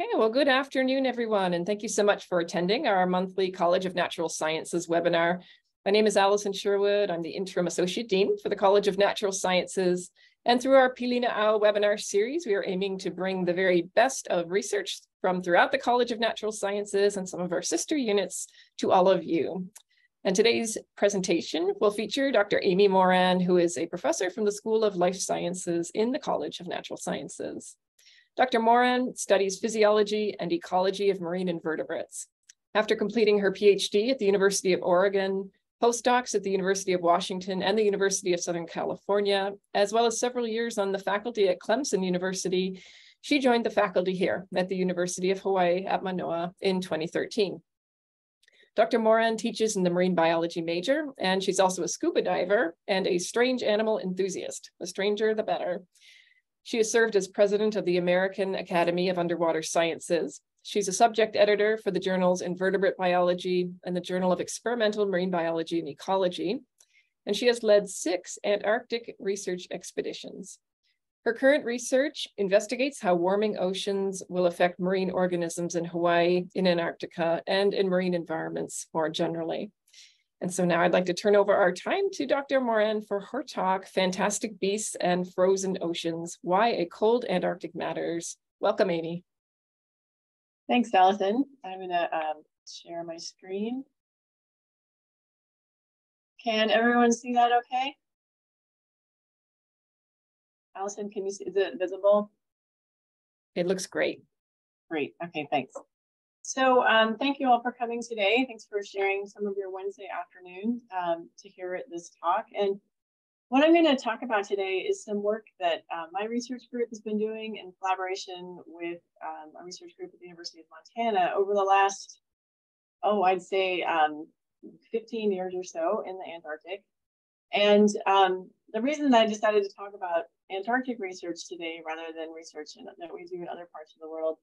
Okay, well, good afternoon, everyone, and thank you so much for attending our monthly College of Natural Sciences webinar. My name is Allison Sherwood. I'm the Interim Associate Dean for the College of Natural Sciences. And through our Pilina Ao webinar series, we are aiming to bring the very best of research from throughout the College of Natural Sciences and some of our sister units to all of you. And today's presentation will feature Dr. Amy Moran, who is a professor from the School of Life Sciences in the College of Natural Sciences. Dr. Moran studies physiology and ecology of marine invertebrates. After completing her PhD at the University of Oregon, postdocs at the University of Washington and the University of Southern California, as well as several years on the faculty at Clemson University, she joined the faculty here at the University of Hawaii at Manoa in 2013. Dr. Moran teaches in the marine biology major, and she's also a scuba diver and a strange animal enthusiast. The stranger, the better. She has served as president of the American Academy of Underwater Sciences. She's a subject editor for the journals Invertebrate Biology and the Journal of Experimental Marine Biology and Ecology. And she has led six Antarctic research expeditions. Her current research investigates how warming oceans will affect marine organisms in Hawaii, in Antarctica, and in marine environments more generally. And so now I'd like to turn over our time to Dr. Moran for her talk, Fantastic Beasts and Frozen Oceans, Why a Cold Antarctic Matters. Welcome, Amy. Thanks, Allison. I'm gonna um, share my screen. Can everyone see that okay? Allison, can you see, is it visible? It looks great. Great, okay, thanks. So um, thank you all for coming today. Thanks for sharing some of your Wednesday afternoon um, to hear this talk. And what I'm going to talk about today is some work that uh, my research group has been doing in collaboration with um, a research group at the University of Montana over the last, oh, I'd say um, 15 years or so in the Antarctic. And um, the reason that I decided to talk about Antarctic research today rather than research in, that we do in other parts of the world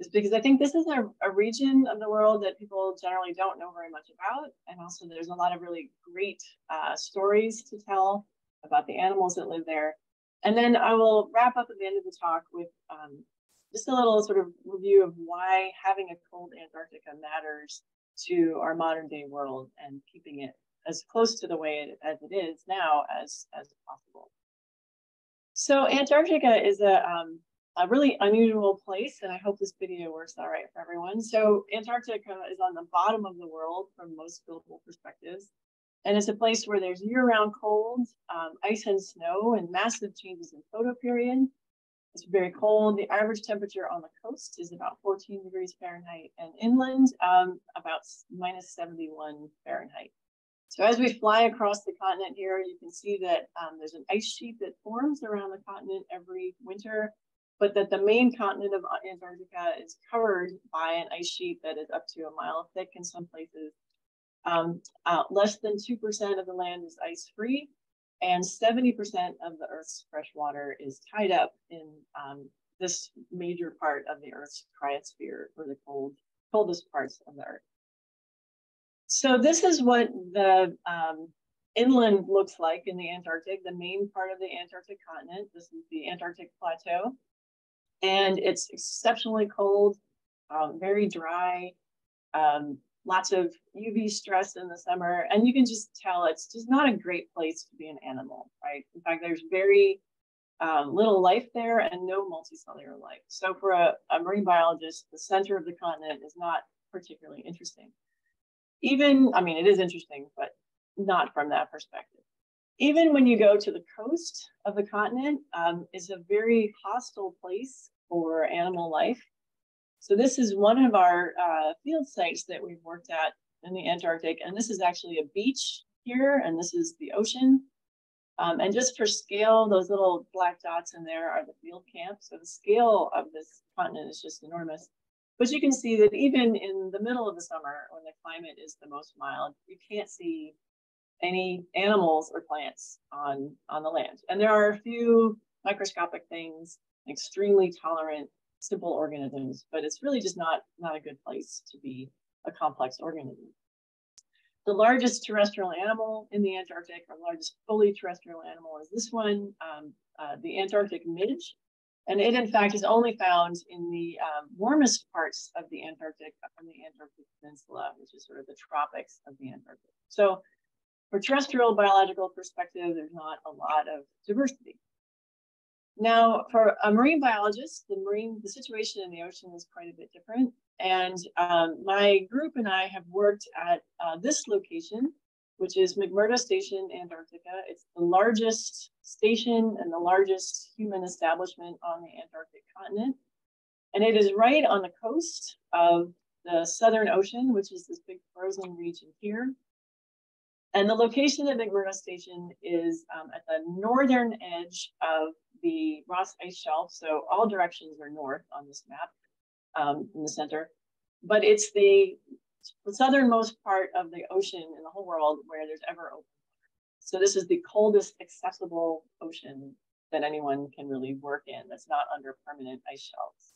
is because I think this is a, a, region of the world that people generally don't know very much about. And also there's a lot of really great uh, stories to tell about the animals that live there. And then I will wrap up at the end of the talk with um, just a little sort of review of why having a cold Antarctica matters to our modern day world and keeping it as close to the way it, as it is now as, as possible. So Antarctica is a, um, a really unusual place, and I hope this video works all right for everyone. So Antarctica is on the bottom of the world from most global perspectives, and it's a place where there's year-round cold, um, ice and snow, and massive changes in photoperiod. It's very cold. The average temperature on the coast is about 14 degrees Fahrenheit, and inland um, about minus 71 Fahrenheit. So as we fly across the continent here, you can see that um, there's an ice sheet that forms around the continent every winter but that the main continent of Antarctica is covered by an ice sheet that is up to a mile thick in some places. Um, uh, less than 2% of the land is ice free, and 70% of the Earth's fresh water is tied up in um, this major part of the Earth's cryosphere, or the cold, coldest parts of the Earth. So this is what the um, inland looks like in the Antarctic, the main part of the Antarctic continent. This is the Antarctic Plateau and it's exceptionally cold, um, very dry, um, lots of UV stress in the summer, and you can just tell it's just not a great place to be an animal, right? In fact, there's very um, little life there and no multicellular life. So for a, a marine biologist, the center of the continent is not particularly interesting. Even, I mean, it is interesting, but not from that perspective even when you go to the coast of the continent, um, a very hostile place for animal life. So this is one of our uh, field sites that we've worked at in the Antarctic, and this is actually a beach here, and this is the ocean. Um, and just for scale, those little black dots in there are the field camps. So the scale of this continent is just enormous. But you can see that even in the middle of the summer, when the climate is the most mild, you can't see any animals or plants on, on the land. And there are a few microscopic things, extremely tolerant, simple organisms, but it's really just not, not a good place to be a complex organism. The largest terrestrial animal in the Antarctic, or largest fully terrestrial animal is this one, um, uh, the Antarctic midge. And it, in fact, is only found in the um, warmest parts of the Antarctic, on the Antarctic Peninsula, which is sort of the tropics of the Antarctic. So for terrestrial biological perspective, there's not a lot of diversity. Now, for a marine biologist, the marine, the situation in the ocean is quite a bit different. And um, my group and I have worked at uh, this location, which is McMurdo Station, Antarctica. It's the largest station and the largest human establishment on the Antarctic continent. And it is right on the coast of the Southern Ocean, which is this big frozen region here. And the location of McMurdo Station is um, at the northern edge of the Ross Ice Shelf. So all directions are north on this map um, in the center. But it's the, the southernmost part of the ocean in the whole world where there's ever open water. So this is the coldest accessible ocean that anyone can really work in that's not under permanent ice shelves.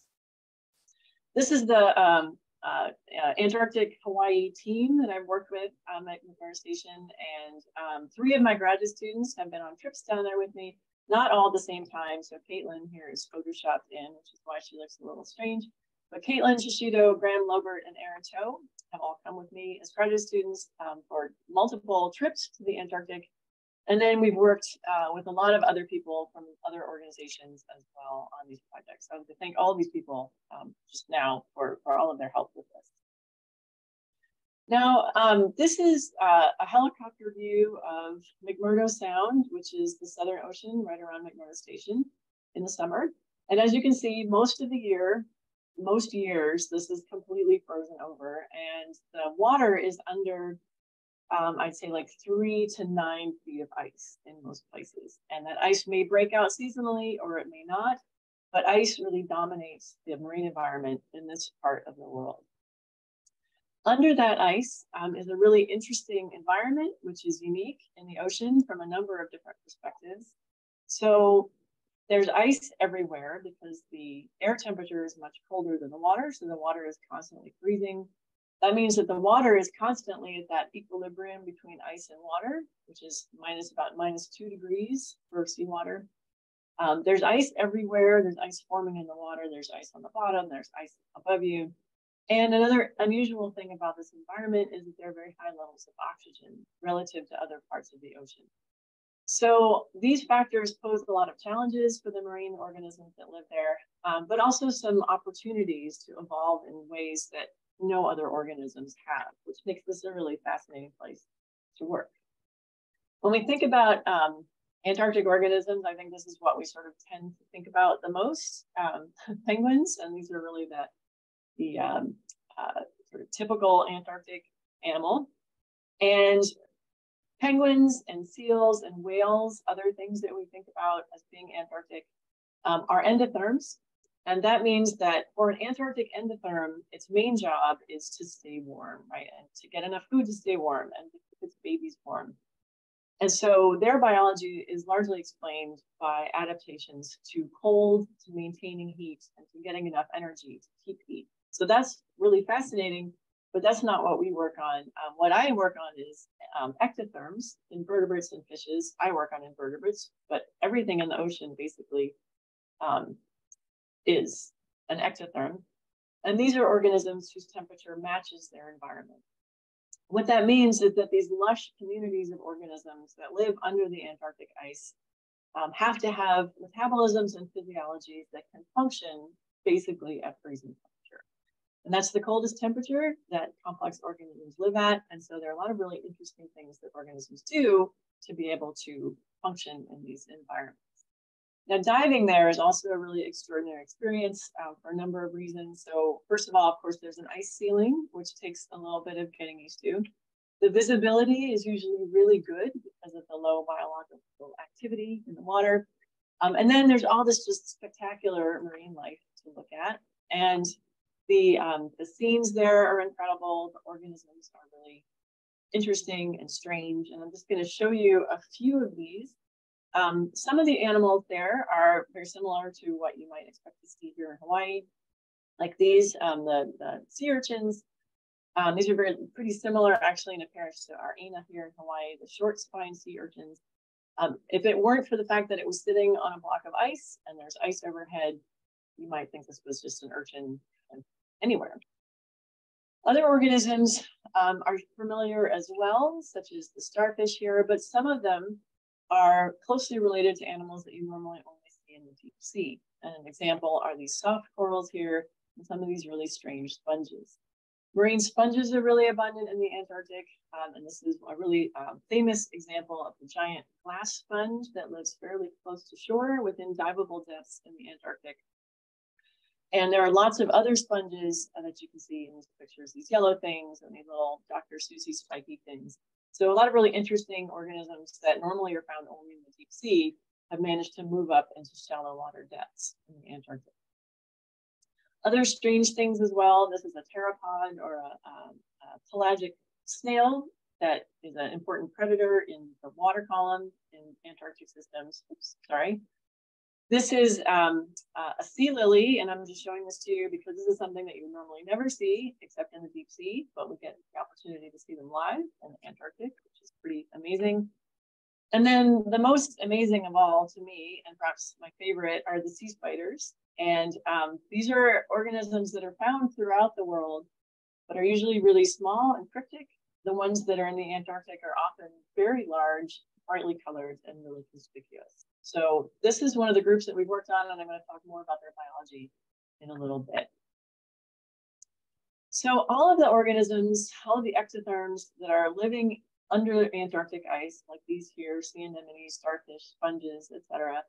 This is the um, uh, uh, Antarctic Hawaii team that I've worked with um, at McMurdo Station. And um, three of my graduate students have been on trips down there with me, not all at the same time. So Caitlin here is photoshopped in, which is why she looks a little strange. But Caitlin Shishido, Graham Lobert, and Aaron Toe have all come with me as graduate students um, for multiple trips to the Antarctic and then we've worked uh, with a lot of other people from other organizations as well on these projects. So I want to thank all of these people um, just now for, for all of their help with this. Now, um, this is uh, a helicopter view of McMurdo Sound, which is the Southern Ocean right around McMurdo Station in the summer. And as you can see, most of the year, most years, this is completely frozen over and the water is under um, I'd say like three to nine feet of ice in most places. And that ice may break out seasonally or it may not, but ice really dominates the marine environment in this part of the world. Under that ice um, is a really interesting environment, which is unique in the ocean from a number of different perspectives. So there's ice everywhere because the air temperature is much colder than the water. So the water is constantly freezing. That means that the water is constantly at that equilibrium between ice and water, which is minus about minus two degrees for seawater. Um, there's ice everywhere. There's ice forming in the water. There's ice on the bottom. There's ice above you. And another unusual thing about this environment is that there are very high levels of oxygen relative to other parts of the ocean. So these factors pose a lot of challenges for the marine organisms that live there, um, but also some opportunities to evolve in ways that no other organisms have, which makes this a really fascinating place to work. When we think about um, Antarctic organisms, I think this is what we sort of tend to think about the most. Um, penguins, and these are really the, the um, uh, sort of typical Antarctic animal. And penguins and seals and whales, other things that we think about as being Antarctic, um, are endotherms. And that means that for an Antarctic endotherm, its main job is to stay warm, right? And to get enough food to stay warm and to keep its babies warm. And so their biology is largely explained by adaptations to cold, to maintaining heat, and to getting enough energy to keep heat. So that's really fascinating, but that's not what we work on. Um, what I work on is um, ectotherms, invertebrates and fishes. I work on invertebrates, but everything in the ocean basically um, is an ectotherm. And these are organisms whose temperature matches their environment. What that means is that these lush communities of organisms that live under the Antarctic ice um, have to have metabolisms and physiologies that can function basically at freezing temperature. And that's the coldest temperature that complex organisms live at. And so there are a lot of really interesting things that organisms do to be able to function in these environments. Now, diving there is also a really extraordinary experience uh, for a number of reasons. So, first of all, of course, there's an ice ceiling, which takes a little bit of getting used to. The visibility is usually really good because of the low biological activity in the water. Um, and then there's all this just spectacular marine life to look at. And the, um, the scenes there are incredible. The organisms are really interesting and strange. And I'm just going to show you a few of these. Um, some of the animals there are very similar to what you might expect to see here in Hawaii. Like these, um, the, the sea urchins, um, these are very pretty similar actually in appearance to our Aina here in Hawaii, the short spine sea urchins. Um, if it weren't for the fact that it was sitting on a block of ice and there's ice overhead, you might think this was just an urchin anywhere. Other organisms um, are familiar as well, such as the starfish here, but some of them are closely related to animals that you normally only see in the deep sea. And an example are these soft corals here and some of these really strange sponges. Marine sponges are really abundant in the Antarctic, um, and this is a really um, famous example of the giant glass sponge that lives fairly close to shore within diveable depths in the Antarctic. And there are lots of other sponges uh, that you can see in these pictures, these yellow things and these little Dr. Seussy spiky things. So a lot of really interesting organisms that normally are found only in the deep sea have managed to move up into shallow water depths in the Antarctic. Other strange things as well. This is a pteropod or a, um, a pelagic snail that is an important predator in the water column in Antarctic systems. Oops, sorry. This is um, uh, a sea lily, and I'm just showing this to you because this is something that you normally never see except in the deep sea, but we get the opportunity to see them live in the Antarctic, which is pretty amazing. And then the most amazing of all to me, and perhaps my favorite, are the sea spiders. And um, these are organisms that are found throughout the world, but are usually really small and cryptic. The ones that are in the Antarctic are often very large, brightly colored, and really conspicuous. So this is one of the groups that we've worked on, and I'm going to talk more about their biology in a little bit. So all of the organisms, all of the ectotherms that are living under Antarctic ice, like these here, sea anemones, starfish, sponges, etc.,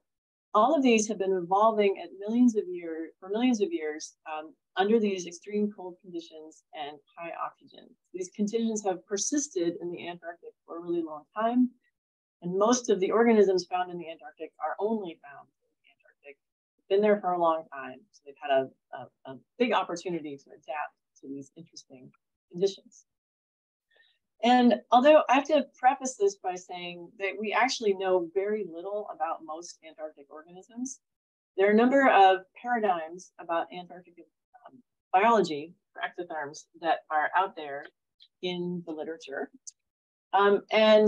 all of these have been evolving at millions of years for millions of years um, under these extreme cold conditions and high oxygen. These conditions have persisted in the Antarctic for a really long time. And most of the organisms found in the Antarctic are only found in the Antarctic. Been there for a long time, so they've had a, a, a big opportunity to adapt to these interesting conditions. And although I have to preface this by saying that we actually know very little about most Antarctic organisms, there are a number of paradigms about Antarctic um, biology for ectotherms that are out there in the literature. Um, and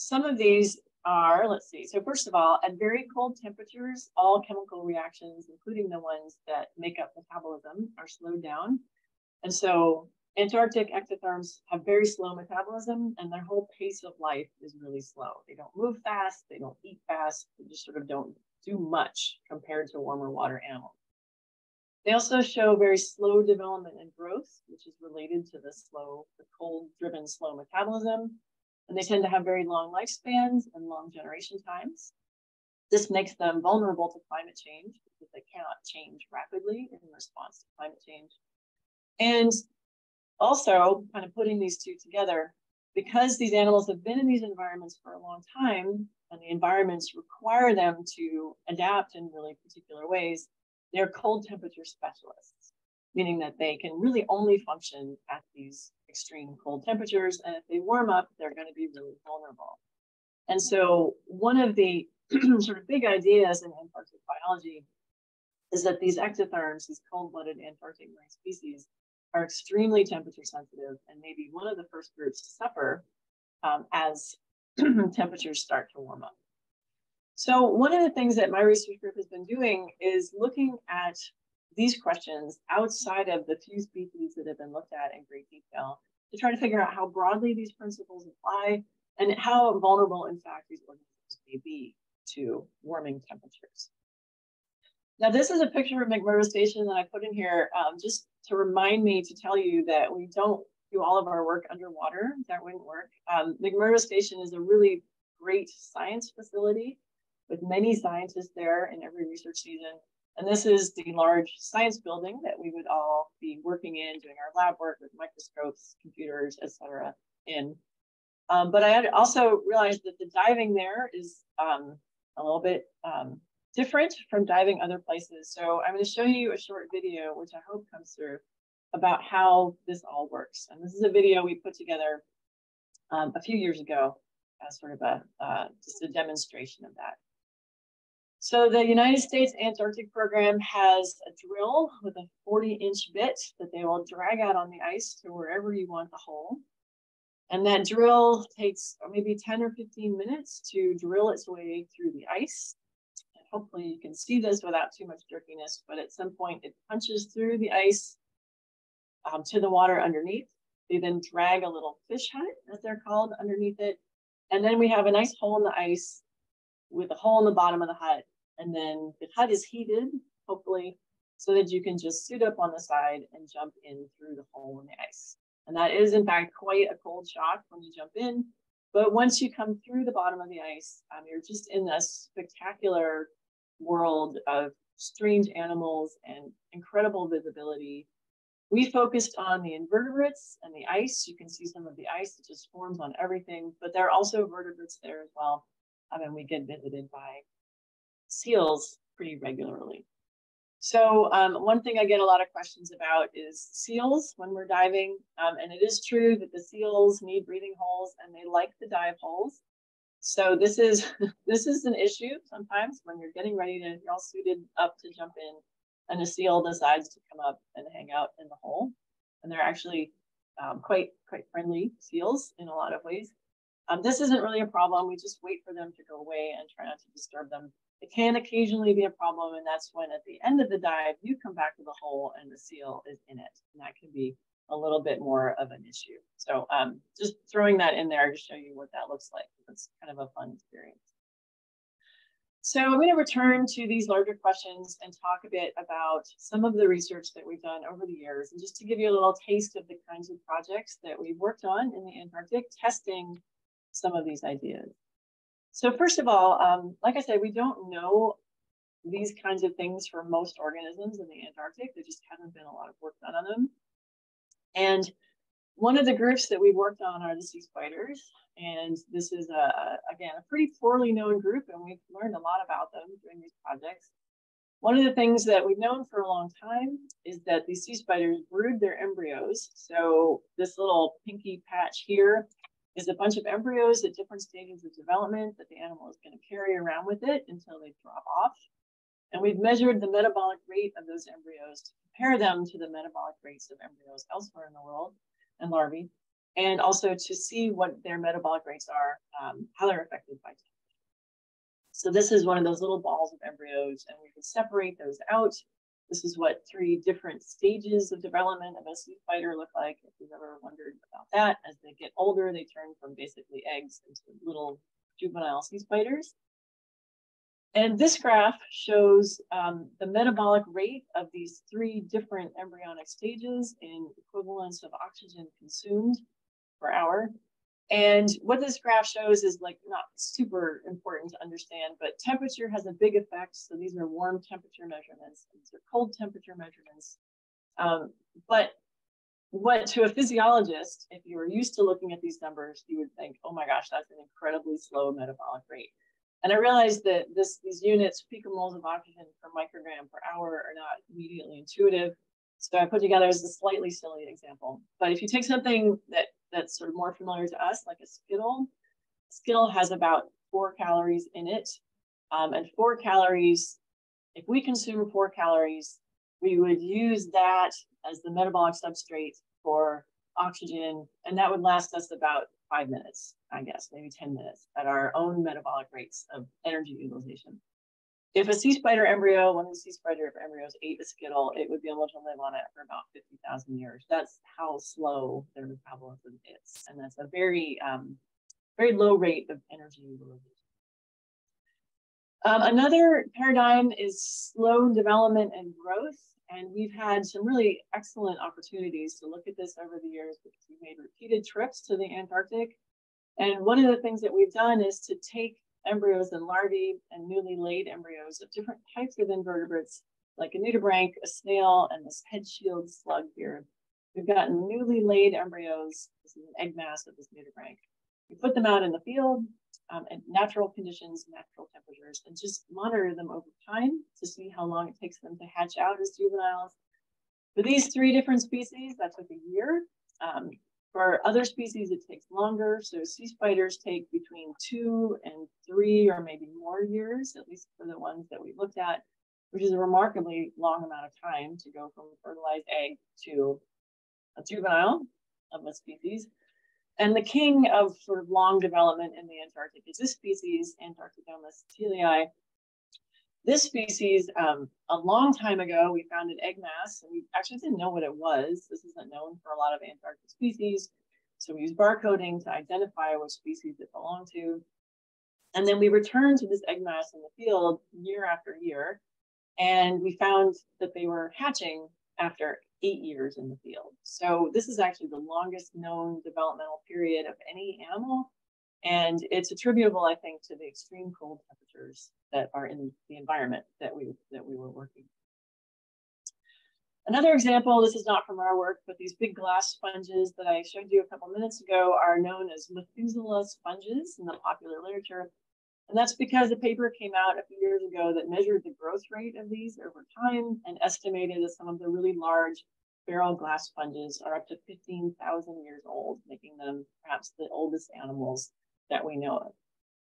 some of these are, let's see, so first of all, at very cold temperatures, all chemical reactions, including the ones that make up metabolism, are slowed down. And so Antarctic ectotherms have very slow metabolism and their whole pace of life is really slow. They don't move fast, they don't eat fast, they just sort of don't do much compared to warmer water animals. They also show very slow development and growth, which is related to the slow, the cold driven slow metabolism. And they tend to have very long lifespans and long generation times. This makes them vulnerable to climate change because they cannot change rapidly in response to climate change. And also kind of putting these two together, because these animals have been in these environments for a long time and the environments require them to adapt in really particular ways, they're cold temperature specialists, meaning that they can really only function at these extreme cold temperatures. And if they warm up, they're going to be really vulnerable. And so one of the sort of big ideas in Antarctic biology is that these ectotherms, these cold-blooded Antarctic marine species, are extremely temperature sensitive and maybe one of the first groups to suffer um, as temperatures start to warm up. So one of the things that my research group has been doing is looking at these questions outside of the few species that have been looked at in great detail to try to figure out how broadly these principles apply and how vulnerable, in fact, these organisms may be to warming temperatures. Now, this is a picture of McMurdo Station that I put in here um, just to remind me to tell you that we don't do all of our work underwater. That wouldn't work. Um, McMurdo Station is a really great science facility with many scientists there in every research season. And this is the large science building that we would all be working in, doing our lab work with microscopes, computers, etc. in. Um, but I also realized that the diving there is um, a little bit um, different from diving other places. So I'm going to show you a short video, which I hope comes through, about how this all works. And this is a video we put together um, a few years ago as sort of a uh, just a demonstration of that. So the United States Antarctic Program has a drill with a 40 inch bit that they will drag out on the ice to wherever you want the hole. And that drill takes maybe 10 or 15 minutes to drill its way through the ice. And hopefully you can see this without too much jerkiness, but at some point it punches through the ice um, to the water underneath. They then drag a little fish hut, as they're called, underneath it. And then we have a nice hole in the ice with a hole in the bottom of the hut. And then the hut is heated, hopefully, so that you can just suit up on the side and jump in through the hole in the ice. And that is in fact quite a cold shock when you jump in. But once you come through the bottom of the ice, um, you're just in this spectacular world of strange animals and incredible visibility. We focused on the invertebrates and the ice. You can see some of the ice that just forms on everything, but there are also vertebrates there as well. I mean, we get visited by seals pretty regularly. So um, one thing I get a lot of questions about is seals when we're diving. Um, and it is true that the seals need breathing holes and they like the dive holes. So this is this is an issue sometimes when you're getting ready to, you're all suited up to jump in and a seal decides to come up and hang out in the hole. And they're actually um, quite, quite friendly seals in a lot of ways. Um, this isn't really a problem. We just wait for them to go away and try not to disturb them it can occasionally be a problem, and that's when at the end of the dive, you come back to the hole and the seal is in it. And that can be a little bit more of an issue. So um, just throwing that in there to show you what that looks like. It's kind of a fun experience. So I'm going to return to these larger questions and talk a bit about some of the research that we've done over the years, and just to give you a little taste of the kinds of projects that we've worked on in the Antarctic, testing some of these ideas. So first of all, um, like I said, we don't know these kinds of things for most organisms in the Antarctic. There just hasn't been a lot of work done on them. And one of the groups that we worked on are the sea spiders. And this is, a, again, a pretty poorly known group, and we've learned a lot about them during these projects. One of the things that we've known for a long time is that these sea spiders brood their embryos. So this little pinky patch here is a bunch of embryos at different stages of development that the animal is going to carry around with it until they drop off. And we've measured the metabolic rate of those embryos to compare them to the metabolic rates of embryos elsewhere in the world and larvae, and also to see what their metabolic rates are, um, how they're affected by temperature. So this is one of those little balls of embryos, and we can separate those out this is what three different stages of development of a sea spider look like. If you've ever wondered about that, as they get older, they turn from basically eggs into little juvenile sea spiders. And this graph shows um, the metabolic rate of these three different embryonic stages in equivalence of oxygen consumed per hour. And what this graph shows is like not super important to understand, but temperature has a big effect. So these are warm temperature measurements, these are cold temperature measurements. Um, but what to a physiologist, if you were used to looking at these numbers, you would think, oh my gosh, that's an incredibly slow metabolic rate. And I realized that this these units, picomoles of oxygen per microgram per hour, are not immediately intuitive. So I put together as a slightly silly example. But if you take something that that's sort of more familiar to us, like a Skittle. Skittle has about four calories in it. Um, and four calories, if we consume four calories, we would use that as the metabolic substrate for oxygen, and that would last us about five minutes, I guess, maybe 10 minutes at our own metabolic rates of energy utilization if a sea spider embryo, one of the sea spider embryos ate a skittle, it would be able to live on it for about 50,000 years. That's how slow their metabolism is. And that's a very, um, very low rate of energy utilization. Um, another paradigm is slow development and growth. And we've had some really excellent opportunities to look at this over the years because we've made repeated trips to the Antarctic. And one of the things that we've done is to take embryos and larvae and newly laid embryos of different types of invertebrates, like a nudibranch, a snail, and this head shield slug here. We've got newly laid embryos. This is an egg mass of this nudibranch. We put them out in the field um, in natural conditions, natural temperatures, and just monitor them over time to see how long it takes them to hatch out as juveniles. For these three different species, that took a year. Um, for other species, it takes longer. So sea spiders take between two and three or maybe more years, at least for the ones that we looked at, which is a remarkably long amount of time to go from fertilized egg to a juvenile of a species. And the king of sort of long development in the Antarctic is this species, Antarctodomus thielei. This species, um, a long time ago, we found an egg mass, and we actually didn't know what it was. This isn't known for a lot of Antarctic species. So we use barcoding to identify which species it belonged to. And then we returned to this egg mass in the field year after year. And we found that they were hatching after eight years in the field. So this is actually the longest known developmental period of any animal. And it's attributable, I think, to the extreme cold temperatures that are in the environment that we, that we were working. Another example, this is not from our work, but these big glass sponges that I showed you a couple minutes ago are known as Methuselah sponges in the popular literature. And that's because a paper came out a few years ago that measured the growth rate of these over time and estimated that some of the really large feral glass sponges are up to 15,000 years old, making them perhaps the oldest animals that we know of.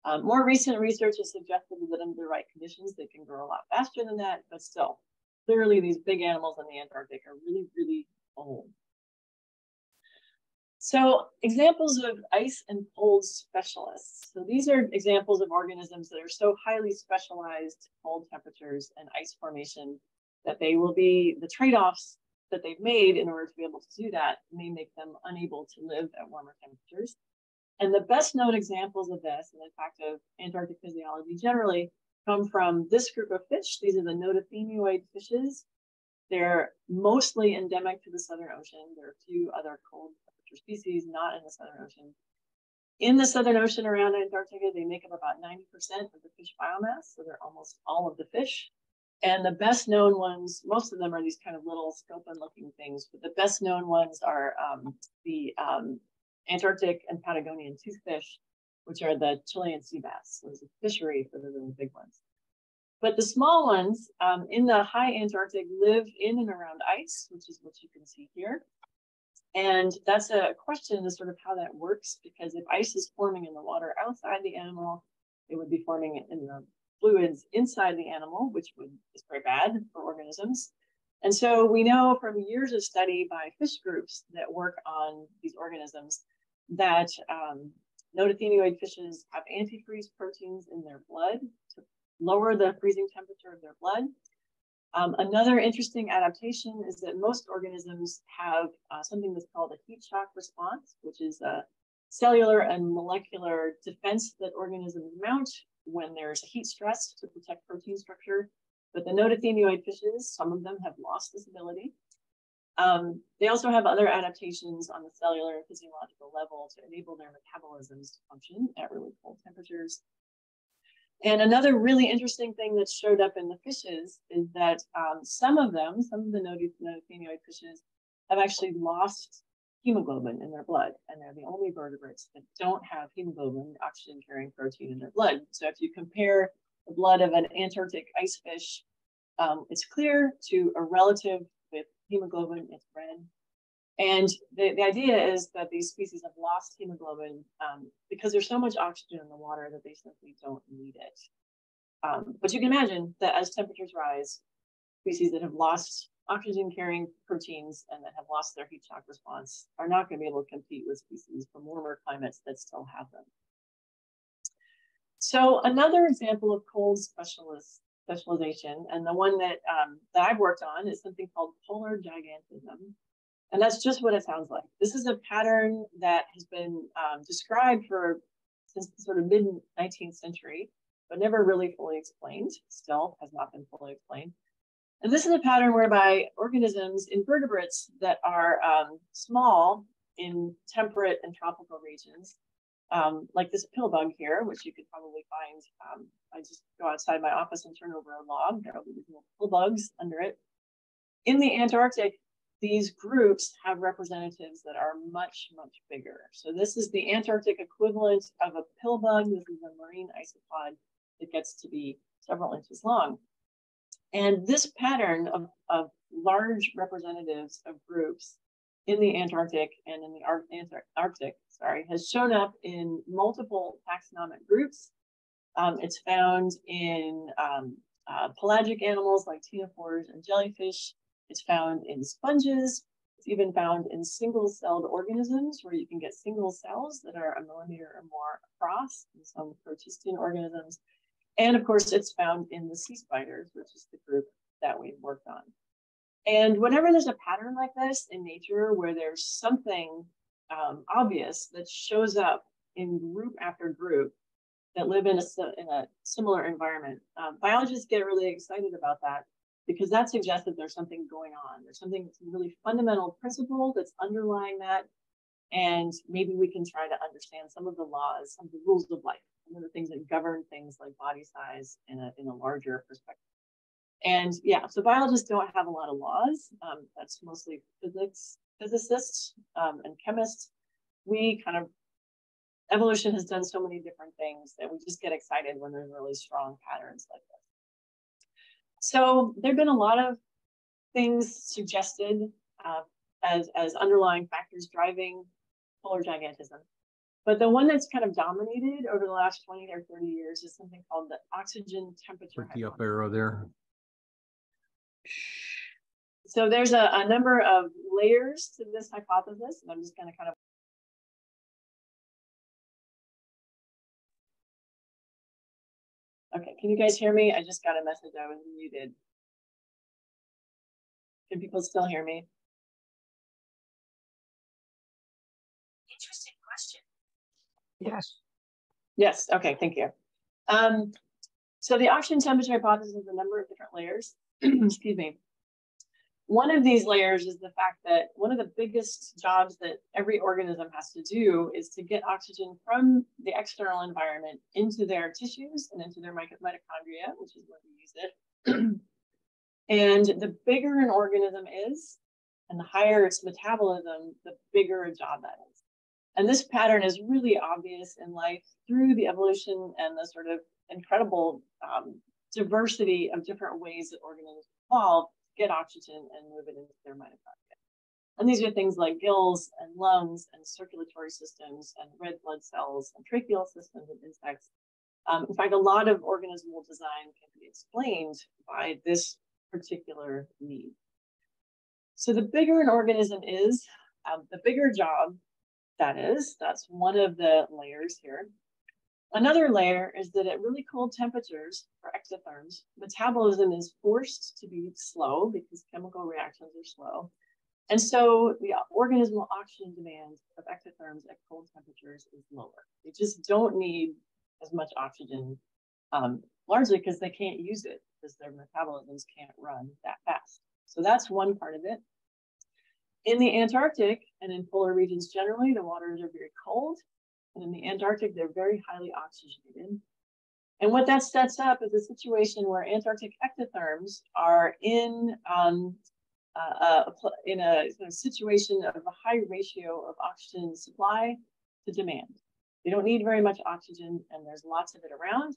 Um, more recent research has suggested that under the right conditions, they can grow a lot faster than that, but still, clearly these big animals in the Antarctic are really, really old. So examples of ice and cold specialists. So these are examples of organisms that are so highly specialized cold temperatures and ice formation that they will be the trade-offs that they've made in order to be able to do that may make them unable to live at warmer temperatures. And the best known examples of this, and the fact of Antarctic physiology generally, come from this group of fish. These are the notothenioid fishes. They're mostly endemic to the Southern Ocean. There are a few other cold species not in the Southern Ocean. In the Southern Ocean around Antarctica, they make up about 90% of the fish biomass. So they're almost all of the fish. And the best known ones, most of them are these kind of little scopa looking things, but the best known ones are um, the um, Antarctic and Patagonian toothfish, which are the Chilean sea bass. So there's a fishery for the really big ones. But the small ones um, in the high Antarctic live in and around ice, which is what you can see here. And that's a question as sort of how that works, because if ice is forming in the water outside the animal, it would be forming in the fluids inside the animal, which would is very bad for organisms. And so we know from years of study by fish groups that work on these organisms that um, notothenioid fishes have antifreeze proteins in their blood to lower the freezing temperature of their blood. Um, another interesting adaptation is that most organisms have uh, something that's called a heat shock response, which is a cellular and molecular defense that organisms mount when there's heat stress to protect protein structure. But the notothenioid fishes, some of them have lost this ability. Um, they also have other adaptations on the cellular and physiological level to enable their metabolisms to function at really cold temperatures. And another really interesting thing that showed up in the fishes is that um, some of them, some of the notothenioid fishes, have actually lost hemoglobin in their blood, and they're the only vertebrates that don't have hemoglobin, oxygen carrying protein in their blood. So if you compare the blood of an Antarctic ice fish, um, it's clear to a relative hemoglobin, it's red. And the, the idea is that these species have lost hemoglobin um, because there's so much oxygen in the water that they simply don't need it. Um, but you can imagine that as temperatures rise, species that have lost oxygen carrying proteins and that have lost their heat shock response are not going to be able to compete with species from warmer climates that still have them. So another example of cold specialist specialization, and the one that, um, that I've worked on is something called polar gigantism. And that's just what it sounds like. This is a pattern that has been um, described for since sort of mid 19th century, but never really fully explained, still has not been fully explained. And this is a pattern whereby organisms, invertebrates that are um, small in temperate and tropical regions, um, like this pill bug here, which you could probably find. Um, I just go outside my office and turn over a log. There will be little pill bugs under it. In the Antarctic, these groups have representatives that are much, much bigger. So this is the Antarctic equivalent of a pill bug. This is a marine isopod that gets to be several inches long. And this pattern of, of large representatives of groups in the Antarctic and in the Arctic, sorry, has shown up in multiple taxonomic groups. Um, it's found in um, uh, pelagic animals like ctenophores and jellyfish. It's found in sponges. It's even found in single-celled organisms where you can get single cells that are a millimeter or more across in some protistan organisms. And of course, it's found in the sea spiders, which is the group that we've worked on. And whenever there's a pattern like this in nature where there's something um, obvious that shows up in group after group that live in a, in a similar environment, um, biologists get really excited about that because that suggests that there's something going on. There's something that's really fundamental principle that's underlying that. And maybe we can try to understand some of the laws, some of the rules of life, some of the things that govern things like body size in a, in a larger perspective. And yeah, so biologists don't have a lot of laws. Um, that's mostly physics, physicists um, and chemists. We kind of, evolution has done so many different things that we just get excited when there's really strong patterns like this. So there've been a lot of things suggested uh, as, as underlying factors driving polar gigantism. But the one that's kind of dominated over the last 20 or 30 years is something called the oxygen temperature. Put the up arrow there. So there's a, a number of layers to this hypothesis, and I'm just going to kind of Okay, can you guys hear me? I just got a message I was muted. Can people still hear me? Interesting question. Yes. Yes, okay, thank you. Um, so the oxygen temperature hypothesis is a number of different layers. Excuse me. One of these layers is the fact that one of the biggest jobs that every organism has to do is to get oxygen from the external environment into their tissues and into their mitochondria, which is where we use it. and the bigger an organism is, and the higher its metabolism, the bigger a job that is. And this pattern is really obvious in life through the evolution and the sort of incredible um, diversity of different ways that organisms evolve get oxygen and move it into their mitochondria. And these are things like gills and lungs and circulatory systems and red blood cells and tracheal systems and insects. Um, in fact, a lot of organismal design can be explained by this particular need. So the bigger an organism is, um, the bigger job that is, that's one of the layers here. Another layer is that at really cold temperatures for ectotherms, metabolism is forced to be slow because chemical reactions are slow. And so the organismal oxygen demand of ectotherms at cold temperatures is lower. They just don't need as much oxygen, um, largely because they can't use it because their metabolisms can't run that fast. So that's one part of it. In the Antarctic and in polar regions generally, the waters are very cold and in the Antarctic, they're very highly oxygenated. And what that sets up is a situation where Antarctic ectotherms are in um, uh, a, in a situation of a high ratio of oxygen supply to demand. They don't need very much oxygen, and there's lots of it around.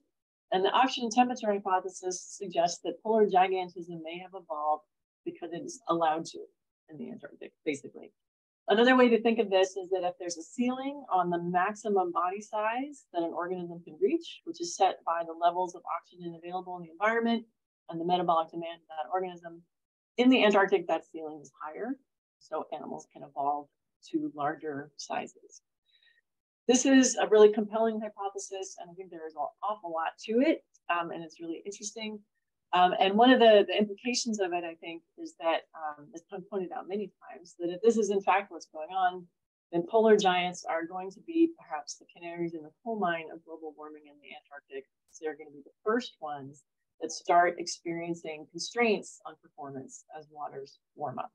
And the oxygen temperature hypothesis suggests that polar gigantism may have evolved because it's allowed to in the Antarctic, basically. Another way to think of this is that if there's a ceiling on the maximum body size that an organism can reach, which is set by the levels of oxygen available in the environment and the metabolic demand of that organism, in the Antarctic, that ceiling is higher. So animals can evolve to larger sizes. This is a really compelling hypothesis, and I think there is an awful lot to it, um, and it's really interesting. Um, and one of the, the implications of it, I think, is that, um, as pointed out many times, that if this is in fact what's going on, then polar giants are going to be perhaps the canaries in the coal mine of global warming in the Antarctic. So they're going to be the first ones that start experiencing constraints on performance as waters warm up.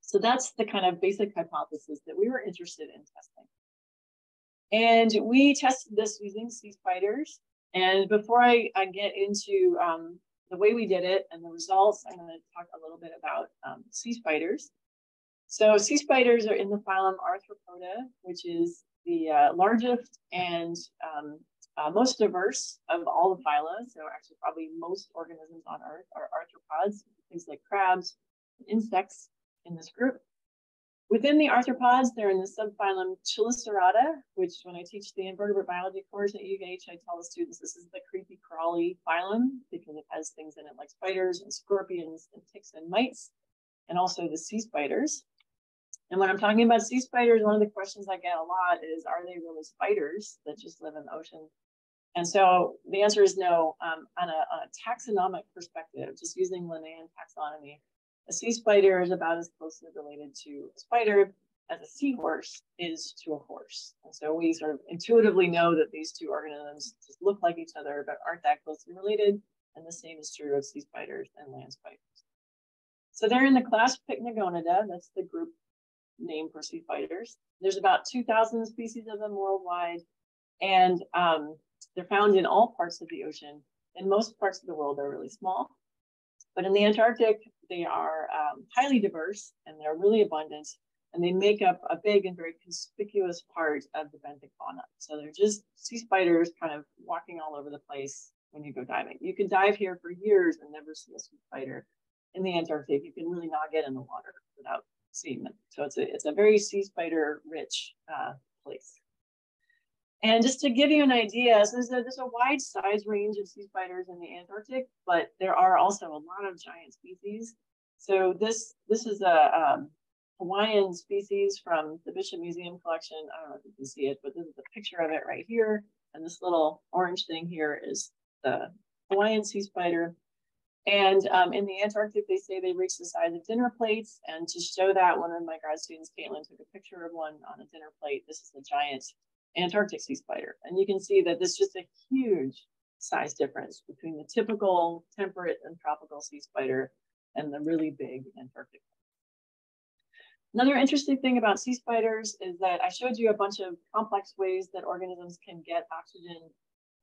So that's the kind of basic hypothesis that we were interested in testing. And we tested this using sea spiders. And before I, I get into um, the way we did it and the results, I'm going to talk a little bit about um, sea spiders. So sea spiders are in the phylum Arthropoda, which is the uh, largest and um, uh, most diverse of all the phyla. So actually probably most organisms on Earth are arthropods, things like crabs, insects in this group. Within the arthropods, they're in the subphylum Chelicerata, which when I teach the invertebrate biology course at UVH, I tell the students this is the creepy crawly phylum because it has things in it like spiders and scorpions and ticks and mites, and also the sea spiders. And when I'm talking about sea spiders, one of the questions I get a lot is, are they really spiders that just live in the ocean? And so the answer is no. Um, on, a, on, a, taxonomic perspective, just using Linnaean taxonomy, a sea spider is about as closely related to a spider as a seahorse is to a horse. And so we sort of intuitively know that these two organisms just look like each other, but aren't that closely related. And the same is true of sea spiders and land spiders. So they're in the class Pycnogonidae. That's the group name for sea spiders. There's about 2,000 species of them worldwide. And um, they're found in all parts of the ocean. In most parts of the world, they're really small. But in the Antarctic, they are um, highly diverse and they're really abundant. And they make up a big and very conspicuous part of the benthic fauna. So they're just sea spiders kind of walking all over the place when you go diving. You can dive here for years and never see a sea spider. In the Antarctic, you can really not get in the water without seeing them. So it's a, it's a very sea spider rich uh, place. And just to give you an idea, there's a, there's a wide size range of sea spiders in the Antarctic, but there are also a lot of giant species. So this this is a um, Hawaiian species from the Bishop Museum collection. I don't know if you can see it, but this is a picture of it right here. And this little orange thing here is the Hawaiian sea spider. And um, in the Antarctic, they say they reach the size of dinner plates. And to show that, one of my grad students, Caitlin, took a picture of one on a dinner plate. This is a giant Antarctic sea spider. And you can see that there's just a huge size difference between the typical temperate and tropical sea spider and the really big Antarctic. One. Another interesting thing about sea spiders is that I showed you a bunch of complex ways that organisms can get oxygen,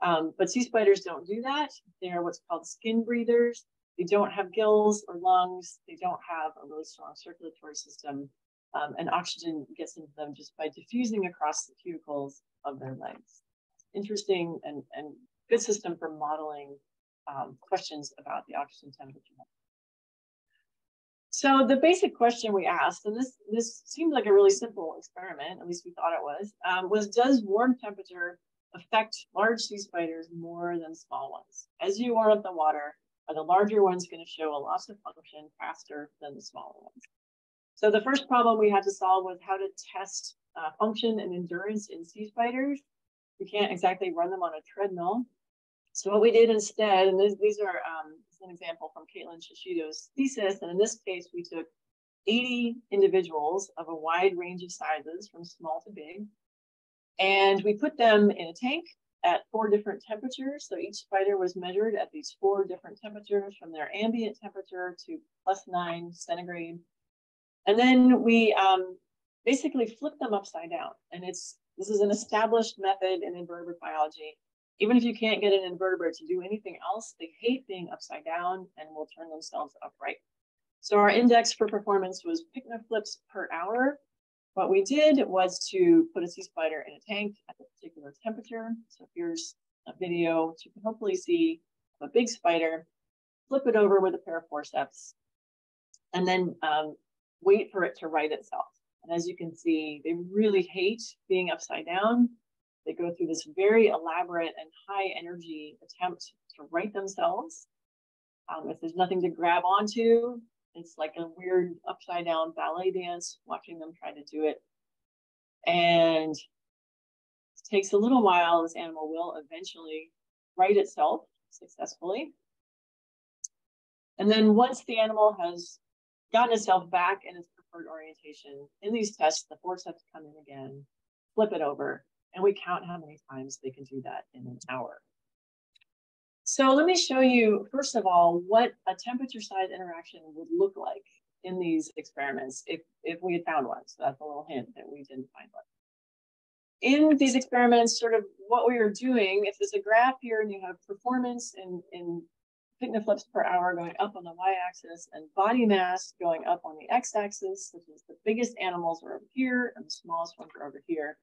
um, but sea spiders don't do that. They're what's called skin breathers. They don't have gills or lungs. They don't have a really strong circulatory system um, and oxygen gets into them just by diffusing across the cuticles of their legs. Interesting and, and good system for modeling um, questions about the oxygen temperature. So the basic question we asked, and this, this seemed like a really simple experiment, at least we thought it was, um, was does warm temperature affect large sea spiders more than small ones? As you warm up the water, are the larger ones going to show a loss of function faster than the smaller ones? So the first problem we had to solve was how to test uh, function and endurance in sea spiders. You can't exactly run them on a treadmill. So what we did instead, and this, these are um, an example from Caitlin Shishido's thesis, and in this case, we took 80 individuals of a wide range of sizes from small to big, and we put them in a tank at four different temperatures. So each spider was measured at these four different temperatures from their ambient temperature to plus nine centigrade and then we um, basically flip them upside down. And it's this is an established method in invertebrate biology. Even if you can't get an invertebrate to do anything else, they hate being upside down and will turn themselves upright. So our index for performance was pycnoflips per hour. What we did was to put a sea spider in a tank at a particular temperature. So here's a video which you can hopefully see a big spider, flip it over with a pair of forceps, and then um, wait for it to right itself. And as you can see, they really hate being upside down. They go through this very elaborate and high energy attempt to right themselves. Um, if there's nothing to grab onto, it's like a weird upside down ballet dance, watching them try to do it. And it takes a little while. This animal will eventually right itself successfully. And then once the animal has gotten itself back in its preferred orientation. In these tests, the forceps come in again, flip it over, and we count how many times they can do that in an hour. So let me show you, first of all, what a temperature size interaction would look like in these experiments if, if we had found one. So that's a little hint that we didn't find one. In these experiments, sort of what we were doing, if there's a graph here and you have performance in, in pycnoflips per hour going up on the y-axis and body mass going up on the x-axis, which is the biggest animals are over here and the smallest ones are over here.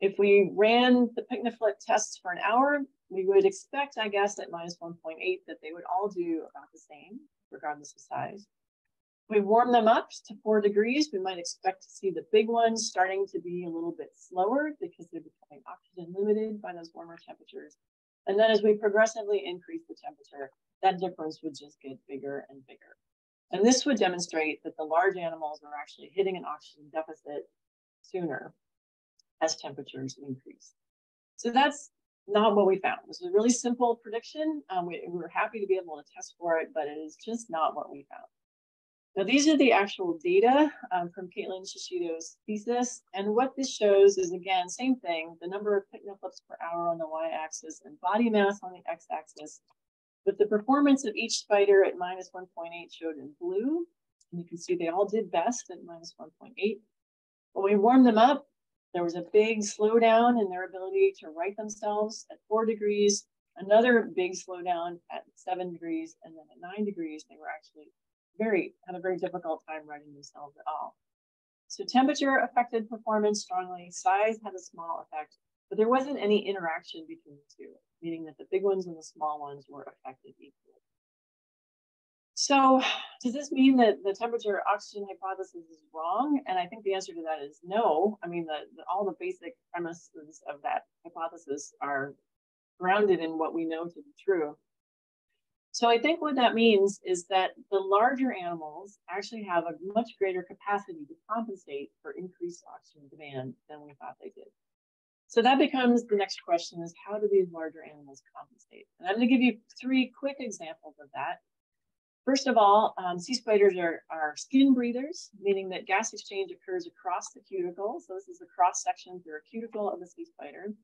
If we ran the pycnoflip tests for an hour, we would expect, I guess, at minus 1.8 that they would all do about the same, regardless of size. If we warm them up to four degrees, we might expect to see the big ones starting to be a little bit slower because they're becoming oxygen limited by those warmer temperatures. And then as we progressively increase the temperature, that difference would just get bigger and bigger. And this would demonstrate that the large animals are actually hitting an oxygen deficit sooner as temperatures increase. So that's not what we found. This was a really simple prediction. Um, we, we were happy to be able to test for it, but it is just not what we found. Now, these are the actual data um, from Caitlin Shishido's thesis. And what this shows is, again, same thing, the number of pycnoflips per hour on the y-axis and body mass on the x-axis. But the performance of each spider at minus 1.8 showed in blue. And you can see they all did best at minus 1.8. When we warmed them up, there was a big slowdown in their ability to right themselves at four degrees, another big slowdown at seven degrees, and then at nine degrees, they were actually very, had a very difficult time righting themselves at all. So temperature affected performance strongly, size had a small effect, but there wasn't any interaction between the two, meaning that the big ones and the small ones were affected equally. So does this mean that the temperature oxygen hypothesis is wrong? And I think the answer to that is no. I mean, the, the, all the basic premises of that hypothesis are grounded in what we know to be true. So I think what that means is that the larger animals actually have a much greater capacity to compensate for increased oxygen demand than we thought they did. So that becomes the next question is how do these larger animals compensate? And I'm gonna give you three quick examples of that. First of all, um, sea spiders are, are skin breathers, meaning that gas exchange occurs across the cuticle. So this is a cross section through a cuticle of a sea spider.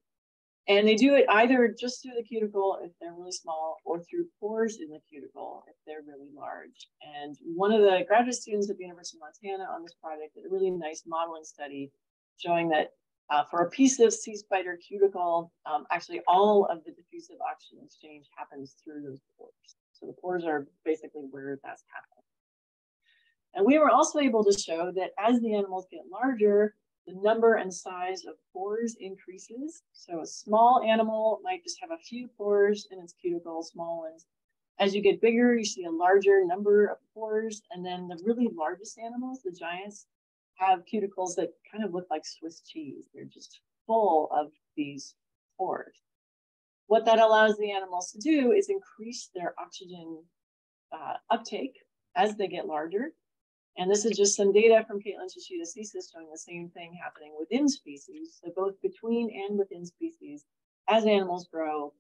And they do it either just through the cuticle if they're really small or through pores in the cuticle if they're really large. And one of the graduate students at the University of Montana on this project did a really nice modeling study showing that uh, for a piece of sea spider cuticle, um, actually all of the diffusive oxygen exchange happens through those pores. So the pores are basically where that's happening. And we were also able to show that as the animals get larger, the number and size of pores increases. So a small animal might just have a few pores in its cuticle, small ones. As you get bigger, you see a larger number of pores. And then the really largest animals, the giants, have cuticles that kind of look like Swiss cheese. They're just full of these pores. What that allows the animals to do is increase their oxygen uh, uptake as they get larger and this is just some data from Caitlin Shishido's thesis showing the same thing happening within species. So both between and within species, as animals grow,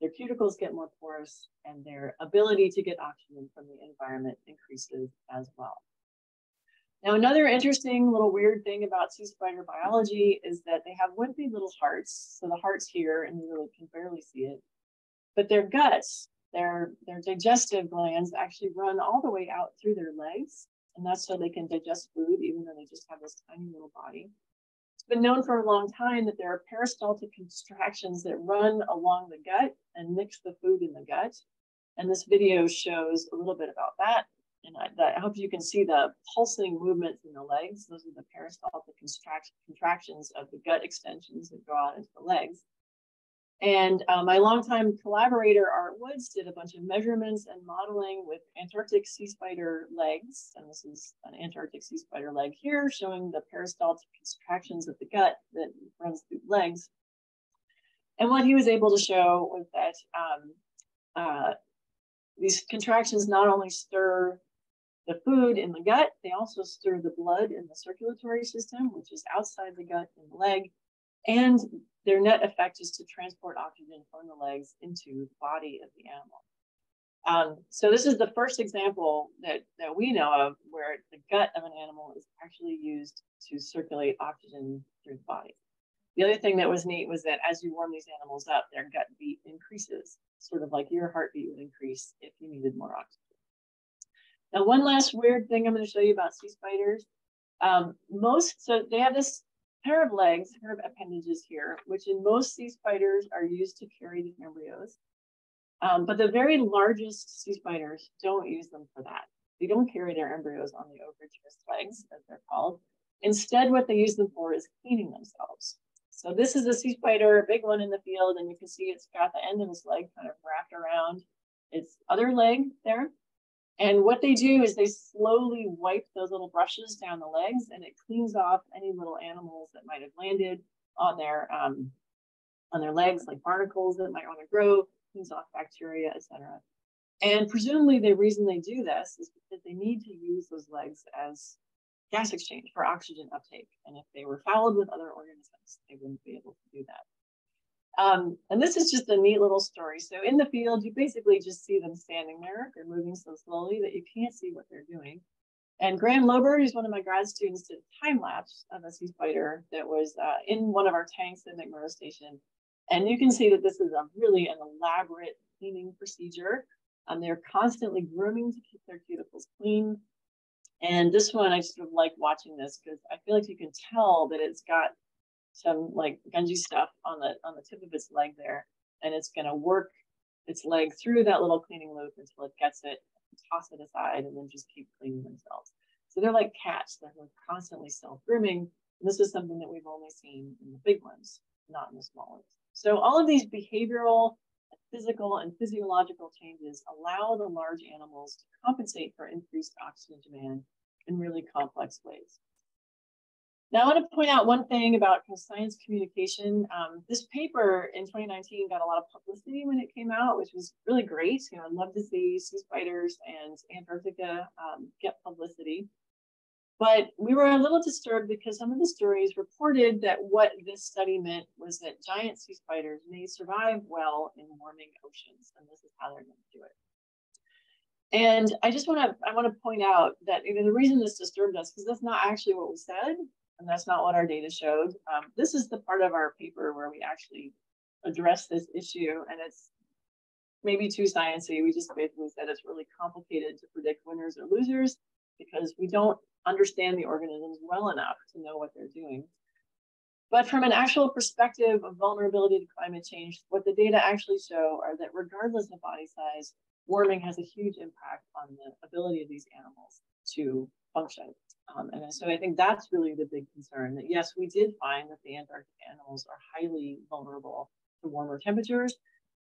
their cuticles get more porous and their ability to get oxygen from the environment increases as well. Now, another interesting little weird thing about sea spider biology is that they have wimpy little hearts. So the heart's here and you really can barely see it, but their guts, their, their digestive glands actually run all the way out through their legs and that's so they can digest food, even though they just have this tiny little body. It's been known for a long time that there are peristaltic contractions that run along the gut and mix the food in the gut. And this video shows a little bit about that. And I, I hope you can see the pulsing movements in the legs. Those are the peristaltic contractions of the gut extensions that go out into the legs. And uh, my longtime collaborator, Art Woods, did a bunch of measurements and modeling with Antarctic sea spider legs. And this is an Antarctic sea spider leg here showing the peristaltic contractions of the gut that runs through legs. And what he was able to show was that um, uh, these contractions not only stir the food in the gut, they also stir the blood in the circulatory system, which is outside the gut in the leg. And their net effect is to transport oxygen from the legs into the body of the animal. Um, so this is the first example that, that we know of where the gut of an animal is actually used to circulate oxygen through the body. The other thing that was neat was that as you warm these animals up, their gut beat increases, sort of like your heartbeat would increase if you needed more oxygen. Now, one last weird thing I'm going to show you about sea spiders. Um, most, so they have this pair of legs, pair of appendages here, which in most sea spiders are used to carry the embryos. Um, but the very largest sea spiders don't use them for that. They don't carry their embryos on the ovigerous legs, as they're called. Instead, what they use them for is cleaning themselves. So this is a sea spider, a big one in the field, and you can see it's got the end of its leg kind of wrapped around its other leg there. And what they do is they slowly wipe those little brushes down the legs and it cleans off any little animals that might have landed on their um, on their legs, like barnacles that might want to grow, cleans off bacteria, etc. And presumably the reason they do this is because they need to use those legs as gas exchange for oxygen uptake. And if they were fouled with other organisms, they wouldn't be able to do that. Um, and this is just a neat little story. So in the field, you basically just see them standing there. They're moving so slowly that you can't see what they're doing. And Graham Lober, who's one of my grad students, did a time lapse of a sea spider that was uh, in one of our tanks at McMurdo Station. And you can see that this is a really an elaborate cleaning procedure. Um, they're constantly grooming to keep their cuticles clean. And this one, I sort of like watching this because I feel like you can tell that it's got some like gungy stuff on the on the tip of its leg there, and it's going to work its leg through that little cleaning loop until it gets it, toss it aside, and then just keep cleaning themselves. So they're like cats; they're constantly self grooming. This is something that we've only seen in the big ones, not in the small ones. So all of these behavioral physical and physiological changes allow the large animals to compensate for increased oxygen demand in really complex ways. Now, I want to point out one thing about science communication. Um, this paper in 2019 got a lot of publicity when it came out, which was really great. You know, I'd love to see sea spiders and Antarctica um, get publicity. But we were a little disturbed because some of the stories reported that what this study meant was that giant sea spiders may survive well in warming oceans, and this is how they're going to do it. And I just want to I want to point out that you know, the reason this disturbed us because that's not actually what was said, and that's not what our data showed. Um, this is the part of our paper where we actually address this issue, and it's maybe too sciencey. We just basically said it's really complicated to predict winners or losers because we don't understand the organisms well enough to know what they're doing. But from an actual perspective of vulnerability to climate change, what the data actually show are that regardless of body size, warming has a huge impact on the ability of these animals to function. Um, and so I think that's really the big concern that yes, we did find that the Antarctic animals are highly vulnerable to warmer temperatures.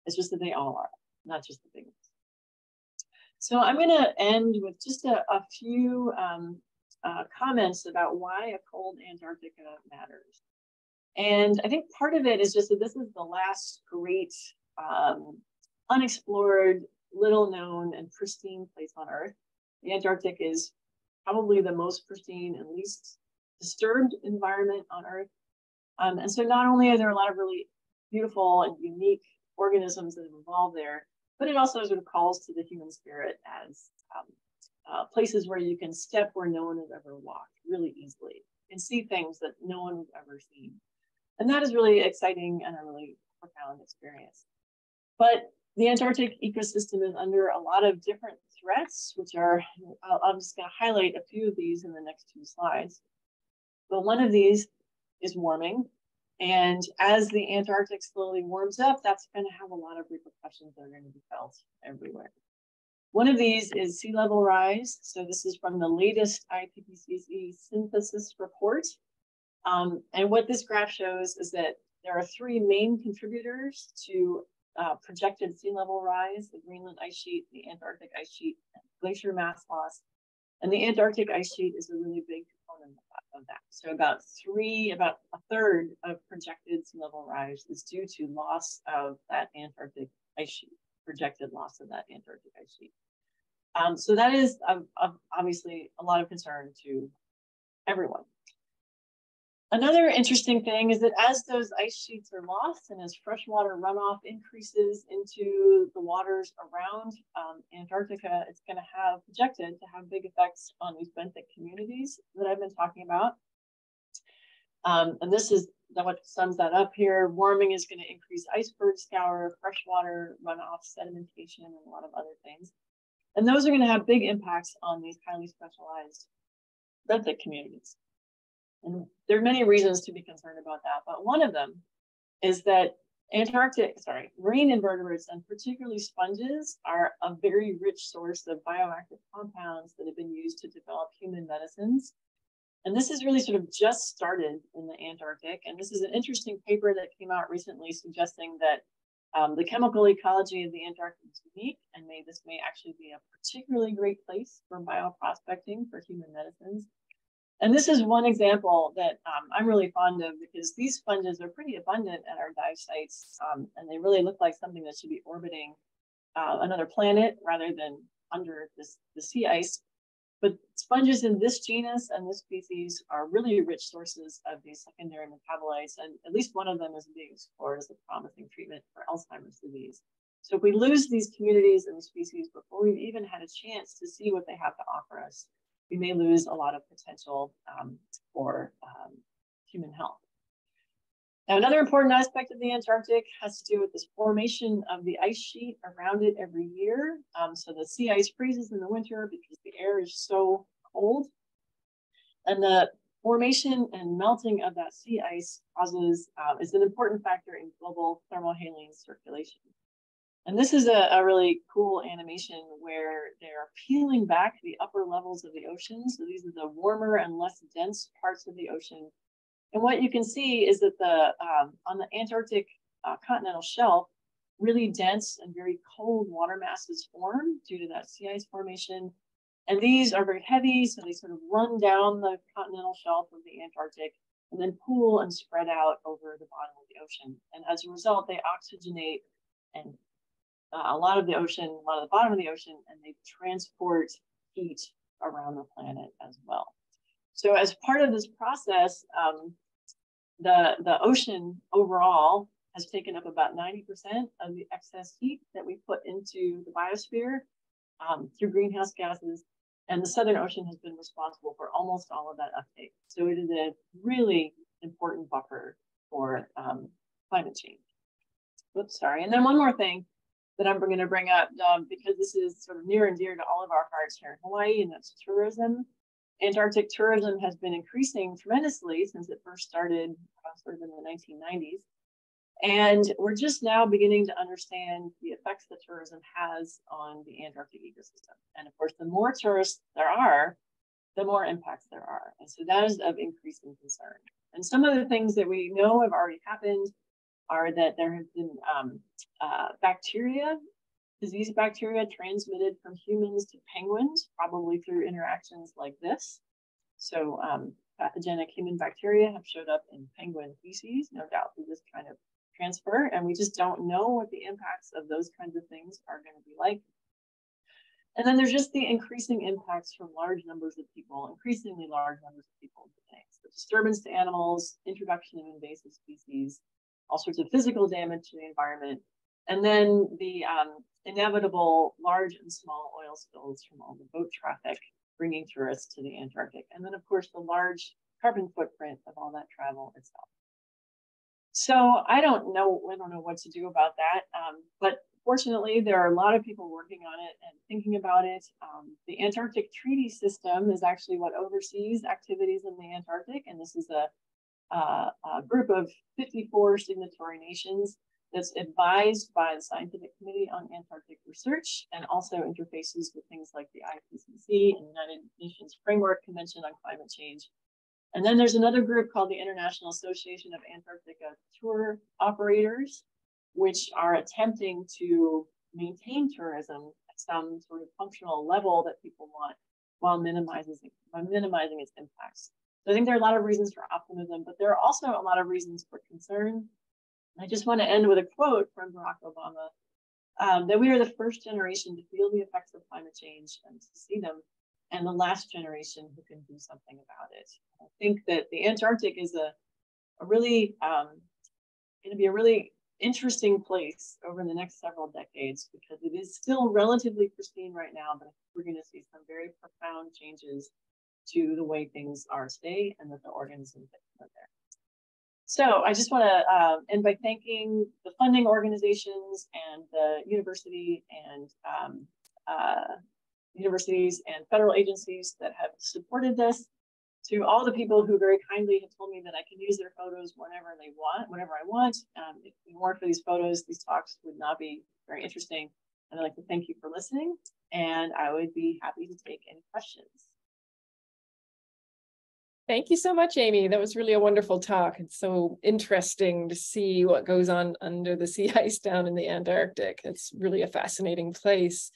It's just that they all are, not just the big ones. So I'm going to end with just a, a few um, uh, comments about why a cold Antarctica matters. And I think part of it is just that this is the last great um, unexplored, little known, and pristine place on Earth. The Antarctic is probably the most pristine and least disturbed environment on Earth. Um, and so not only are there a lot of really beautiful and unique organisms that have evolved there, but it also sort of calls to the human spirit as um, uh, places where you can step where no one has ever walked really easily and see things that no one has ever seen. And that is really exciting and a really profound experience. But the Antarctic ecosystem is under a lot of different threats, which are, I'm just going to highlight a few of these in the next two slides. But one of these is warming. And as the Antarctic slowly warms up, that's going to have a lot of repercussions that are going to be felt everywhere. One of these is sea level rise. So this is from the latest IPCC synthesis report. Um, and what this graph shows is that there are three main contributors to uh, projected sea level rise, the Greenland ice sheet, the Antarctic ice sheet, glacier mass loss. And the Antarctic ice sheet is a really big component of that. So about three, about a third of projected sea level rise is due to loss of that Antarctic ice sheet projected loss of that Antarctic ice sheet. Um, so that is obviously a lot of concern to everyone. Another interesting thing is that as those ice sheets are lost and as freshwater runoff increases into the waters around um, Antarctica, it's going to have projected to have big effects on these benthic communities that I've been talking about. Um, and this is what sums that up here. Warming is going to increase iceberg scour, freshwater runoff, sedimentation, and a lot of other things. And those are going to have big impacts on these highly specialized benthic communities. And there are many reasons to be concerned about that, but one of them is that Antarctic, sorry, marine invertebrates and particularly sponges are a very rich source of bioactive compounds that have been used to develop human medicines and this is really sort of just started in the Antarctic. And this is an interesting paper that came out recently suggesting that um, the chemical ecology of the Antarctic is unique and may this may actually be a particularly great place for bioprospecting for human medicines. And this is one example that um, I'm really fond of because these sponges are pretty abundant at our dive sites um, and they really look like something that should be orbiting uh, another planet rather than under this, the sea ice. But sponges in this genus and this species are really rich sources of these secondary metabolites, and at least one of them is being explored as a promising treatment for Alzheimer's disease. So if we lose these communities and species before we've even had a chance to see what they have to offer us, we may lose a lot of potential um, for um, human health. Now, another important aspect of the Antarctic has to do with this formation of the ice sheet around it every year. Um, so the sea ice freezes in the winter because the air is so cold. And the formation and melting of that sea ice causes, uh, is an important factor in global thermohaline circulation. And this is a, a, really cool animation where they're peeling back the upper levels of the ocean. So these are the warmer and less dense parts of the ocean and what you can see is that the um, on the Antarctic uh, continental shelf, really dense and very cold water masses form due to that sea ice formation. And these are very heavy, so they sort of run down the continental shelf of the Antarctic and then pool and spread out over the bottom of the ocean. And as a result, they oxygenate and uh, a lot of the ocean, a lot of the bottom of the ocean, and they transport heat around the planet as well. So as part of this process, um, the, the ocean overall has taken up about 90% of the excess heat that we put into the biosphere um, through greenhouse gases. And the Southern Ocean has been responsible for almost all of that uptake. So it is a really important buffer for um, climate change. Oops, sorry. And then one more thing that I'm going to bring up um, because this is sort of near and dear to all of our hearts here in Hawaii, and that's tourism. Antarctic tourism has been increasing tremendously since it first started uh, sort of in the 1990s. And we're just now beginning to understand the effects that tourism has on the Antarctic ecosystem. And of course, the more tourists there are, the more impacts there are. And so that is of increasing concern. And some of the things that we know have already happened are that there have been um, uh, bacteria disease bacteria transmitted from humans to penguins, probably through interactions like this. So um, pathogenic human bacteria have showed up in penguin feces, no doubt through this kind of transfer. And we just don't know what the impacts of those kinds of things are going to be like. And then there's just the increasing impacts from large numbers of people, increasingly large numbers of people things. The disturbance to animals, introduction of invasive species, all sorts of physical damage to the environment, and then the um, inevitable large and small oil spills from all the boat traffic bringing tourists to the Antarctic. And then, of course, the large carbon footprint of all that travel itself. So I don't know, I don't know what to do about that. Um, but fortunately, there are a lot of people working on it and thinking about it. Um, the Antarctic Treaty System is actually what oversees activities in the Antarctic. And this is a, uh, a group of 54 signatory nations that's advised by the Scientific Committee on Antarctic Research and also interfaces with things like the IPCC and United Nations Framework Convention on Climate Change. And then there's another group called the International Association of Antarctica Tour Operators, which are attempting to maintain tourism at some sort of functional level that people want while minimizing, while minimizing its impacts. So I think there are a lot of reasons for optimism, but there are also a lot of reasons for concern I just want to end with a quote from Barack Obama um, that we are the first generation to feel the effects of climate change and to see them, and the last generation who can do something about it. I think that the Antarctic is a, a really um, going to be a really interesting place over the next several decades because it is still relatively pristine right now, but we're going to see some very profound changes to the way things are today and that the organisms that are there. So I just want to uh, end by thanking the funding organizations and the university and um, uh, universities and federal agencies that have supported this. To all the people who very kindly have told me that I can use their photos whenever they want, whenever I want. Um, if it weren't for these photos, these talks would not be very interesting. And I'd like to thank you for listening, and I would be happy to take any questions. Thank you so much, Amy. That was really a wonderful talk. It's so interesting to see what goes on under the sea ice down in the Antarctic. It's really a fascinating place.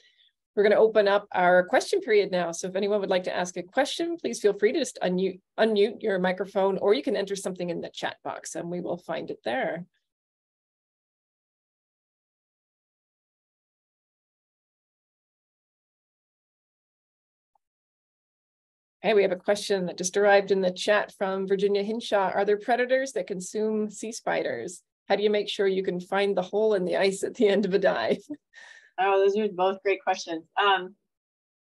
We're going to open up our question period now. So if anyone would like to ask a question, please feel free to just unmute, unmute your microphone or you can enter something in the chat box and we will find it there. Okay, we have a question that just arrived in the chat from Virginia Hinshaw. Are there predators that consume sea spiders? How do you make sure you can find the hole in the ice at the end of a dive? Oh, those are both great questions. Um,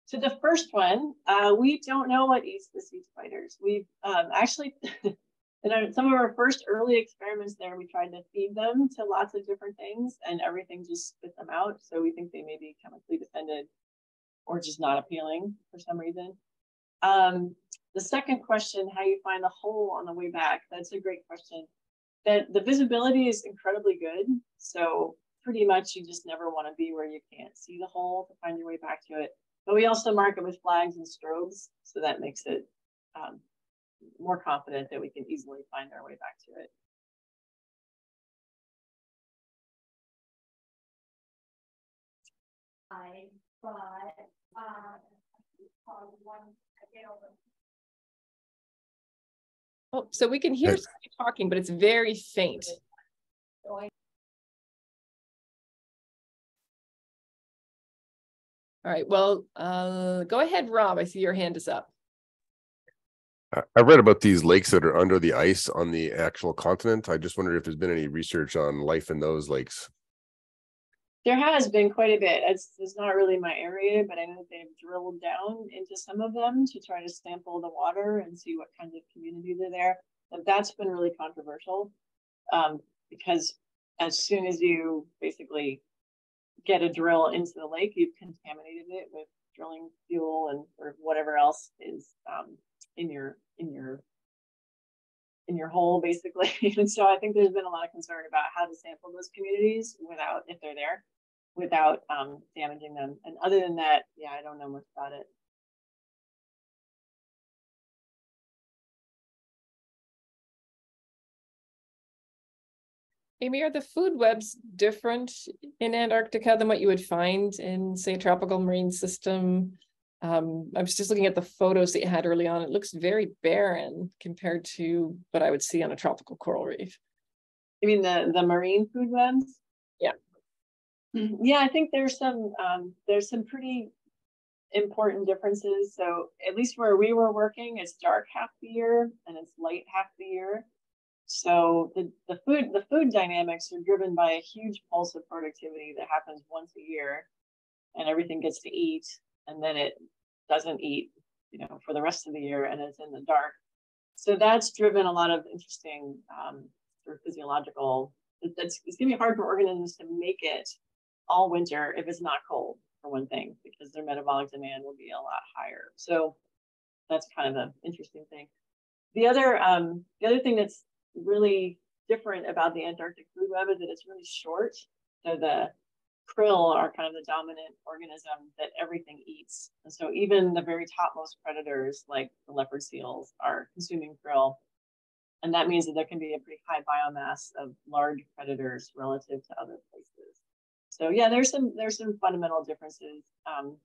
so the first one, uh, we don't know what eats the sea spiders. We've um, actually, in some of our first early experiments there, we tried to feed them to lots of different things and everything just spit them out. So we think they may be chemically defended or just not appealing for some reason. Um, the second question, how you find the hole on the way back, that's a great question. That the visibility is incredibly good. So pretty much you just never want to be where you can't see the hole to find your way back to it. But we also mark it with flags and strobes. So that makes it um, more confident that we can easily find our way back to it. I, but, uh, one Oh, so we can hear somebody talking, but it's very faint. All right, well, uh, go ahead, Rob. I see your hand is up. I read about these lakes that are under the ice on the actual continent. I just wondered if there's been any research on life in those lakes. There has been quite a bit. It's, it's not really my area, but I know they've drilled down into some of them to try to sample the water and see what kinds of communities are there. But that's been really controversial um, because as soon as you basically get a drill into the lake, you've contaminated it with drilling fuel and or whatever else is um, in your in your in your hole basically and so i think there's been a lot of concern about how to sample those communities without if they're there without um, damaging them. And other than that, yeah, I don't know much about it. Amy, are the food webs different in Antarctica than what you would find in, say, a tropical marine system? Um, I was just looking at the photos that you had early on. It looks very barren compared to what I would see on a tropical coral reef. You mean the, the marine food webs? Yeah. Mm-hmm. Yeah, I think there's some um, there's some pretty important differences. So at least where we were working, it's dark half the year and it's light half the year. So the, the food the food dynamics are driven by a huge pulse of productivity that happens once a year, and everything gets to eat, and then it doesn't eat, you know, for the rest of the year, and it's in the dark. So that's driven a lot of interesting um, sort of physiological. It's, it's going to be hard for organisms to make it all winter if it's not cold, for one thing, because their metabolic demand will be a lot higher. So that's kind of an interesting thing. The other um, the other thing that's really different about the Antarctic food web is that it's really short. So the krill are kind of the dominant organism that everything eats. And so even the very topmost predators, like the leopard seals, are consuming krill. And that means that there can be a pretty high biomass of large predators relative to other places. So yeah, there's some there's some fundamental differences, um,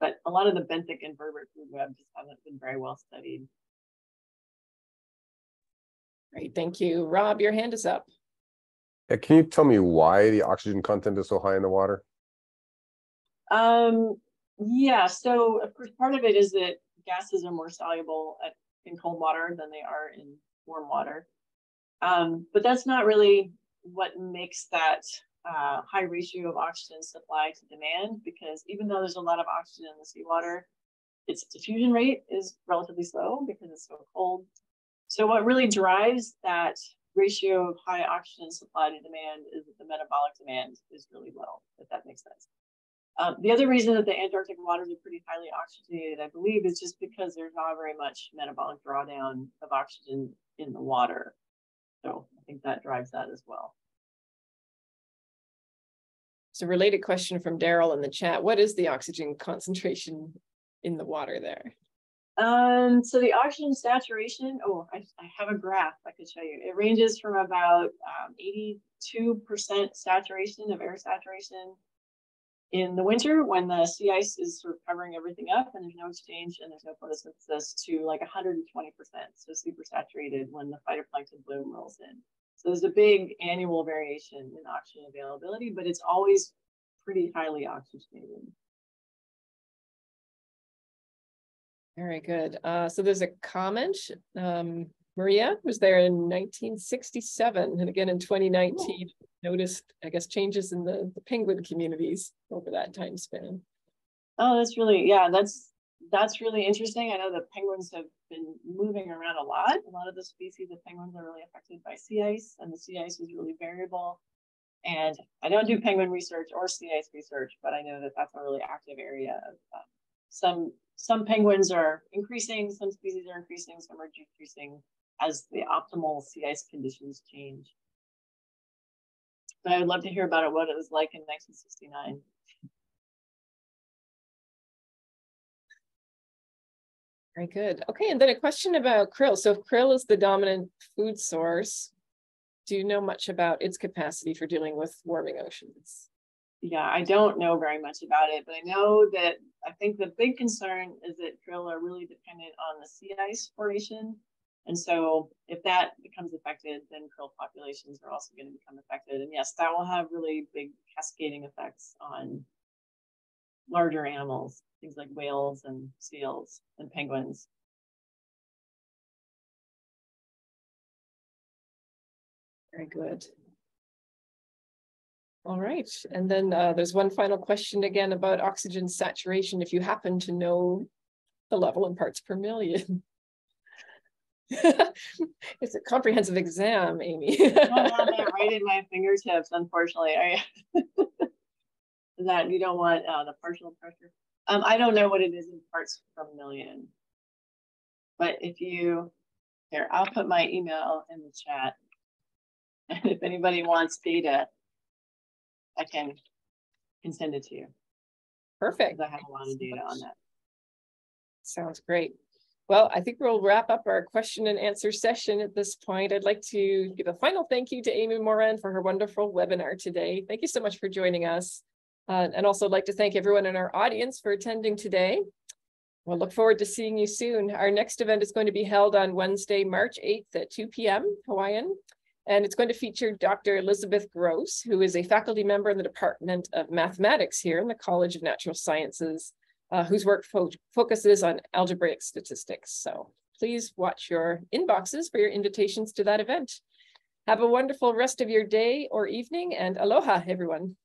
but a lot of the benthic invertebrate food web just haven't been very well studied. Great, thank you. Rob, your hand is up. Yeah, can you tell me why the oxygen content is so high in the water? Um, yeah, so of course part of it is that gases are more soluble at, in cold water than they are in warm water. Um, but that's not really what makes that uh, high ratio of oxygen supply to demand because even though there's a lot of oxygen in the seawater, its diffusion rate is relatively slow because it's so cold. So what really drives that ratio of high oxygen supply to demand is that the metabolic demand is really low, if that makes sense. Um, the other reason that the Antarctic waters are pretty highly oxygenated, I believe, is just because there's not very much metabolic drawdown of oxygen in the water. So I think that drives that as well. It's a related question from Daryl in the chat. What is the oxygen concentration in the water there? Um, so the oxygen saturation, oh, I, I have a graph I could show you. It ranges from about 82% um, saturation of air saturation in the winter when the sea ice is sort of covering everything up and there's no exchange and there's no photosynthesis to like 120%, so super saturated when the phytoplankton bloom rolls in. So there's a big annual variation in oxygen availability, but it's always pretty highly oxygenated. Very good. Uh, so there's a comment. Um, Maria was there in nineteen sixty-seven and again in twenty nineteen. Noticed, I guess, changes in the the penguin communities over that time span. Oh, that's really, yeah, that's, that's really interesting. I know that penguins have been moving around a lot. A lot of the species of penguins are really affected by sea ice, and the sea ice is really variable. And I don't do penguin research or sea ice research, but I know that that's a really active area. Of, um, some some penguins are increasing, some species are increasing, some are decreasing as the optimal sea ice conditions change. But I would love to hear about it, what it was like in 1969. Very good. Okay, and then a question about krill. So if krill is the dominant food source, do you know much about its capacity for dealing with warming oceans? Yeah, I don't know very much about it, but I know that I think the big concern is that krill are really dependent on the sea ice formation. And so if that becomes affected, then krill populations are also going to become affected. And yes, that will have really big cascading effects on larger animals, things like whales and seals and penguins. Very good. All right, and then uh, there's one final question again about oxygen saturation, if you happen to know the level in parts per million. It's a comprehensive exam, Amy. I don't have that right in my fingertips, unfortunately. I that you don't want uh, the partial pressure. Um, I don't know what it is in parts per million. But if you here, I'll put my email in the chat. And if anybody wants data, I can can send it to you. Perfect. I have a lot of data on that. Sounds great. Well, I think we'll wrap up our question and answer session at this point. I'd like to give a final thank you to Amy Moran for her wonderful webinar today. Thank you so much for joining us. Uh, and also like to thank everyone in our audience for attending today. We'll look forward to seeing you soon. Our next event is going to be held on Wednesday, March 8th at 2 p.m. Hawaiian. And it's going to feature Dr. Elizabeth Gross, who is a faculty member in the Department of Mathematics here in the College of Natural Sciences uh, whose work fo focuses on algebraic statistics. So please watch your inboxes for your invitations to that event. Have a wonderful rest of your day or evening and aloha, everyone.